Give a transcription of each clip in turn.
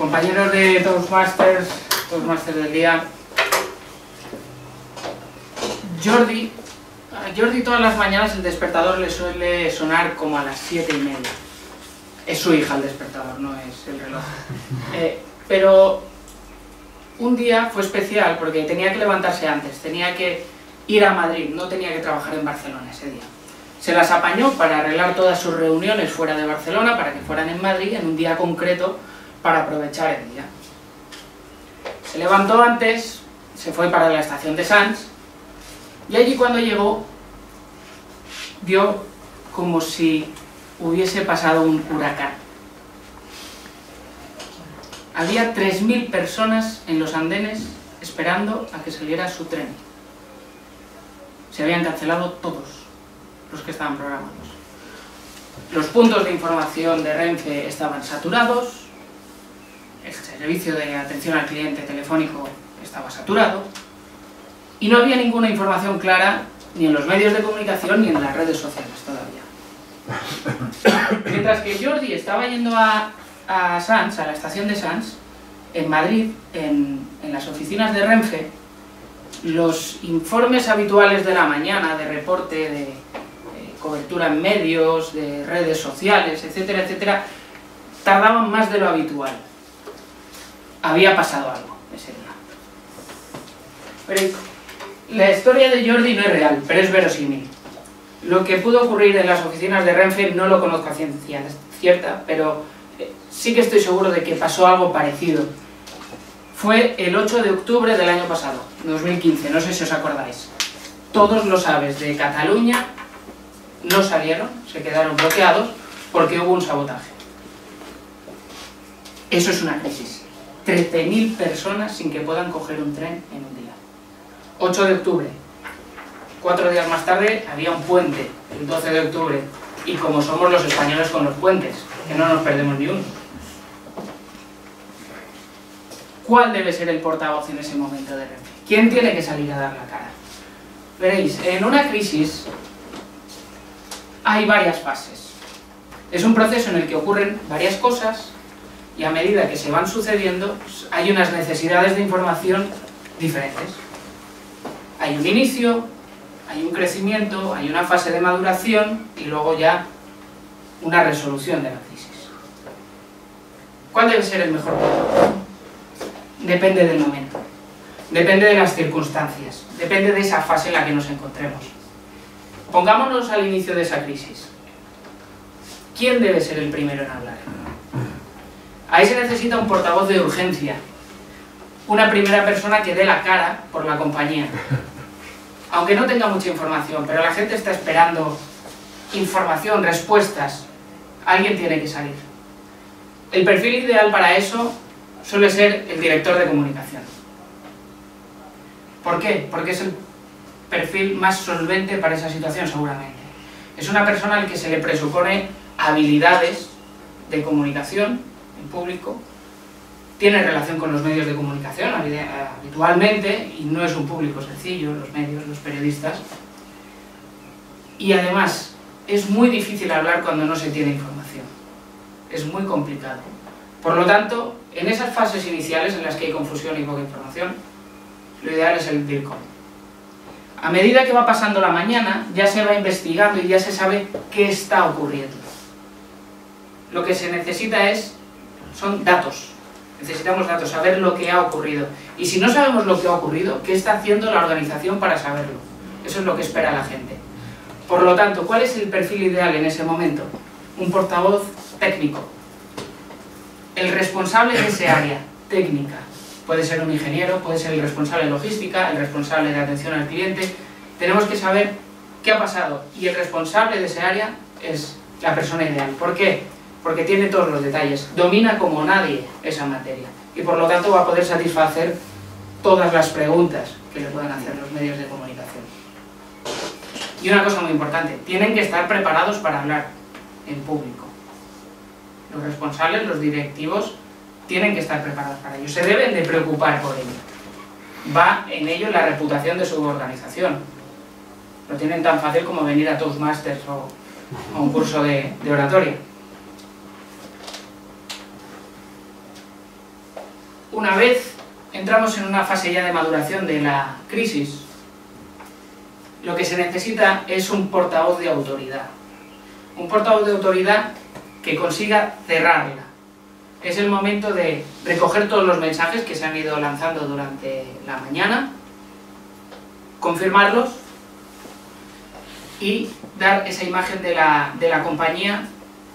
compañeros de Toastmasters, Toastmasters del día. Jordi, a Jordi todas las mañanas el despertador le suele sonar como a las siete y media. Es su hija el despertador, no es el reloj. Eh, pero un día fue especial porque tenía que levantarse antes, tenía que ir a Madrid, no tenía que trabajar en Barcelona ese día. Se las apañó para arreglar todas sus reuniones fuera de Barcelona, para que fueran en Madrid, en un día concreto, para aprovechar el día. Se levantó antes, se fue para la estación de Sanz, y allí cuando llegó, vio como si hubiese pasado un huracán. Había 3.000 personas en los andenes esperando a que saliera su tren. Se habían cancelado todos los que estaban programados. Los puntos de información de Renfe estaban saturados, servicio de atención al cliente telefónico estaba saturado, y no había ninguna información clara ni en los medios de comunicación ni en las redes sociales todavía. Mientras que Jordi estaba yendo a, a Sanz, a la estación de Sanz, en Madrid, en, las oficinas de Renfe, los informes habituales de la mañana, de reporte, de cobertura en medios, de redes sociales, etcétera, etcétera, tardaban más de lo habitual. Había pasado algo ese día. Pero la historia de Jordi no es real, pero es verosímil. Lo que pudo ocurrir en las oficinas de Renfe no lo conozco a ciencia cierta, pero eh, sí que estoy seguro de que pasó algo parecido. Fue el 8 de octubre del año pasado, 2015, no sé si os acordáis. Todos los aves de Cataluña no salieron, se quedaron bloqueados porque hubo un sabotaje. Eso es una crisis. 13.000 personas sin que puedan coger un tren en un día. 8 de octubre. Cuatro días más tarde había un puente, el 12 de octubre. Y como somos los españoles con los puentes, que no nos perdemos ni uno. ¿Cuál debe ser el portavoz en ese momento de Renfe? ¿Quién tiene que salir a dar la cara? Veréis, en una crisis hay varias fases. Es un proceso en el que ocurren varias cosas y a medida que se van sucediendo hay unas necesidades de información diferentes. Hay un inicio, hay un crecimiento, hay una fase de maduración y luego ya una resolución de la crisis. ¿Cuál debe ser el mejor portavoz? Depende del momento, depende de las circunstancias, depende de esa fase en la que nos encontremos. Pongámonos al inicio de esa crisis. ¿Quién debe ser el primero en hablar? Ahí se necesita un portavoz de urgencia, una primera persona que dé la cara por la compañía. Aunque no tenga mucha información, pero la gente está esperando información, respuestas. Alguien tiene que salir. El perfil ideal para eso suele ser el director de comunicación. ¿Por qué? Porque es el perfil más solvente para esa situación seguramente. Es una persona al que se le presupone habilidades de comunicación público, tiene relación con los medios de comunicación habitualmente y no es un público sencillo, los medios, los periodistas. Y además, es muy difícil hablar cuando no se tiene información. Es muy complicado. Por lo tanto, en esas fases iniciales en las que hay confusión y poca información, lo ideal es el DIRCOM. A medida que va pasando la mañana, ya se va investigando y ya se sabe qué está ocurriendo. Lo que se necesita es, son datos. Necesitamos datos, saber lo que ha ocurrido. Y si no sabemos lo que ha ocurrido, ¿qué está haciendo la organización para saberlo? Eso es lo que espera la gente. Por lo tanto, ¿cuál es el perfil ideal en ese momento? Un portavoz técnico, el responsable de ese área técnica. Puede ser un ingeniero, puede ser el responsable de logística, el responsable de atención al cliente. Tenemos que saber qué ha pasado y el responsable de ese área es la persona ideal. ¿Por qué? Porque tiene todos los detalles, domina como nadie esa materia y por lo tanto va a poder satisfacer todas las preguntas que le puedan hacer los medios de comunicación. Y una cosa muy importante, tienen que estar preparados para hablar en público los responsables, los directivos, tienen que estar preparados para ello. Se deben de preocupar por ello. Va en ello la reputación de su organización. Lo tienen tan fácil como venir a Toastmasters o a un curso de, de oratoria. Una vez entramos en una fase ya de maduración de la crisis, lo que se necesita es un portavoz de autoridad. Un portavoz de autoridad que consiga cerrarla. Es el momento de recoger todos los mensajes que se han ido lanzando durante la mañana, confirmarlos y dar esa imagen de la, de la compañía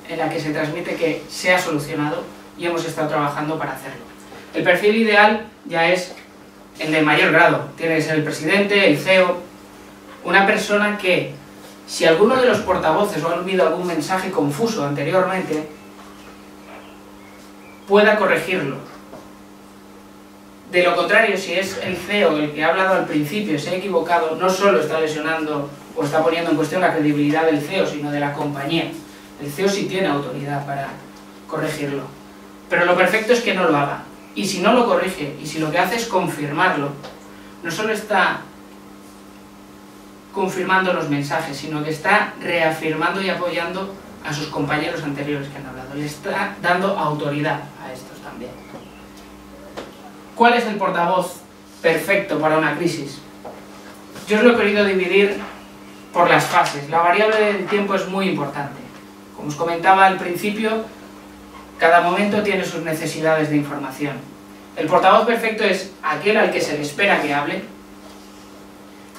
en la que se transmite que se ha solucionado y hemos estado trabajando para hacerlo. El perfil ideal ya es el de mayor grado. Tiene que ser el presidente, el CEO, una persona que, si alguno de los portavoces o ha olvidado algún mensaje confuso anteriormente, pueda corregirlo. De lo contrario, si es el CEO el que ha hablado al principio, se ha equivocado, no solo está lesionando o está poniendo en cuestión la credibilidad del CEO, sino de la compañía. El CEO sí tiene autoridad para corregirlo. Pero lo perfecto es que no lo haga. Y si no lo corrige, y si lo que hace es confirmarlo, no solo está confirmando los mensajes, sino que está reafirmando y apoyando a sus compañeros anteriores que han hablado. Le está dando autoridad a estos también. ¿Cuál es el portavoz perfecto para una crisis? Yo os lo he querido dividir por las fases. La variable del tiempo es muy importante. Como os comentaba al principio, cada momento tiene sus necesidades de información. El portavoz perfecto es aquel al que se le espera que hable,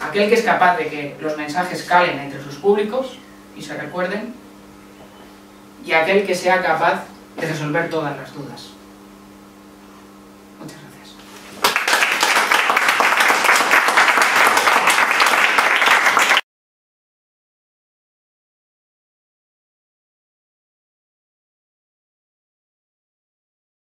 aquel que es capaz de que los mensajes calen entre sus públicos y se recuerden, y aquel que sea capaz de resolver todas las dudas.